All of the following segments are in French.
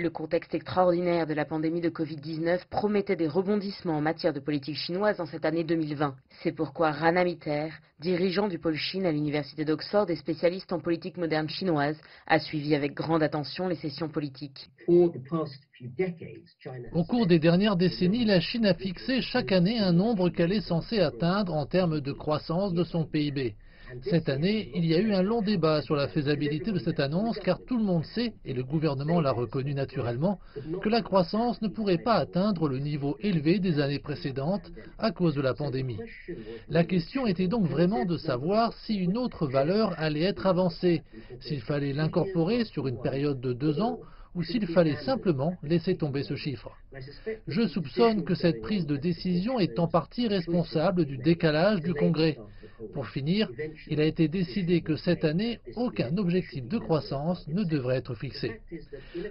Le contexte extraordinaire de la pandémie de Covid-19 promettait des rebondissements en matière de politique chinoise en cette année 2020. C'est pourquoi Rana Mitter, dirigeant du pôle Chine à l'université d'Oxford et spécialiste en politique moderne chinoise, a suivi avec grande attention les sessions politiques. Au cours des dernières décennies, la Chine a fixé chaque année un nombre qu'elle est censée atteindre en termes de croissance de son PIB. Cette année, il y a eu un long débat sur la faisabilité de cette annonce car tout le monde sait, et le gouvernement l'a reconnu naturellement, que la croissance ne pourrait pas atteindre le niveau élevé des années précédentes à cause de la pandémie. La question était donc vraiment de savoir si une autre valeur allait être avancée, s'il fallait l'incorporer sur une période de deux ans ou s'il fallait simplement laisser tomber ce chiffre. Je soupçonne que cette prise de décision est en partie responsable du décalage du Congrès. Pour finir, il a été décidé que cette année, aucun objectif de croissance ne devrait être fixé.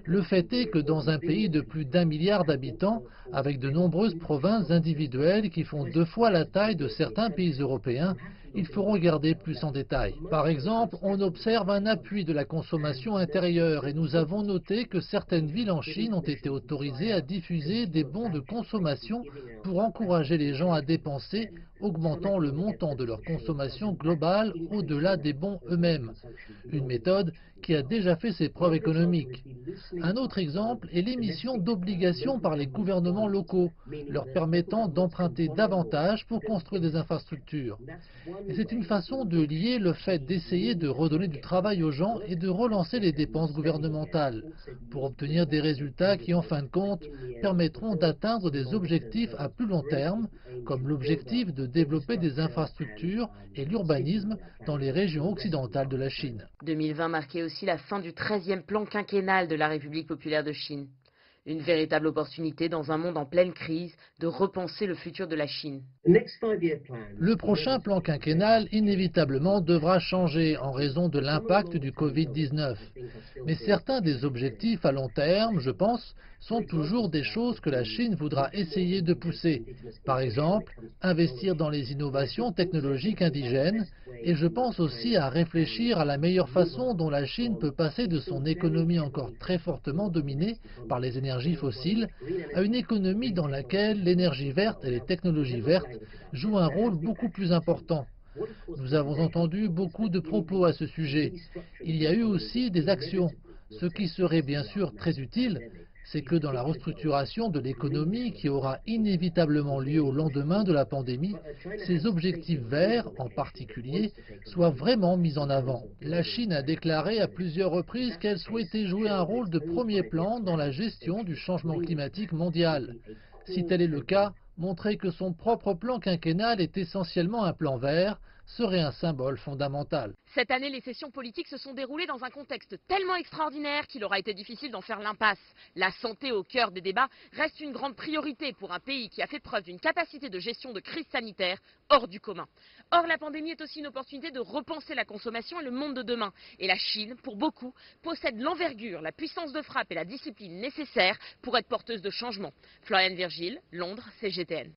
Le fait est que dans un pays de plus d'un milliard d'habitants, avec de nombreuses provinces individuelles qui font deux fois la taille de certains pays européens, il faut regarder plus en détail. Par exemple, on observe un appui de la consommation intérieure et nous avons noté que certaines villes en Chine ont été autorisées à diffuser des bons de consommation pour encourager les gens à dépenser, augmentant le montant de leur consommation globale au-delà des bons eux-mêmes. Une méthode qui a déjà fait ses preuves économiques. Un autre exemple est l'émission d'obligations par les gouvernements locaux, leur permettant d'emprunter davantage pour construire des infrastructures. Et c'est une façon de lier le fait d'essayer de redonner du travail aux gens et de relancer les dépenses gouvernementales, pour obtenir des résultats qui, en fin de compte, permettront d'atteindre des objectifs à plus long terme, comme l'objectif de développer des infrastructures et l'urbanisme dans les régions occidentales de la Chine. 2020 marquait aussi la fin du 13e plan quinquennal de la République populaire de Chine. Une véritable opportunité dans un monde en pleine crise de repenser le futur de la Chine. Le prochain plan quinquennal inévitablement devra changer en raison de l'impact du Covid-19. Mais certains des objectifs à long terme, je pense, sont toujours des choses que la Chine voudra essayer de pousser. Par exemple, investir dans les innovations technologiques indigènes, et je pense aussi à réfléchir à la meilleure façon dont la Chine peut passer de son économie encore très fortement dominée par les énergies fossiles à une économie dans laquelle l'énergie verte et les technologies vertes jouent un rôle beaucoup plus important. Nous avons entendu beaucoup de propos à ce sujet. Il y a eu aussi des actions. Ce qui serait bien sûr très utile, c'est que dans la restructuration de l'économie qui aura inévitablement lieu au lendemain de la pandémie, ces objectifs verts, en particulier, soient vraiment mis en avant. La Chine a déclaré à plusieurs reprises qu'elle souhaitait jouer un rôle de premier plan dans la gestion du changement climatique mondial. Si tel est le cas, montrer que son propre plan quinquennal est essentiellement un plan vert serait un symbole fondamental. Cette année, les sessions politiques se sont déroulées dans un contexte tellement extraordinaire qu'il aura été difficile d'en faire l'impasse. La santé au cœur des débats reste une grande priorité pour un pays qui a fait preuve d'une capacité de gestion de crise sanitaire hors du commun. Or, la pandémie est aussi une opportunité de repenser la consommation et le monde de demain. Et la Chine, pour beaucoup, possède l'envergure, la puissance de frappe et la discipline nécessaires pour être porteuse de changement. Florian Virgile, Londres, CGTN.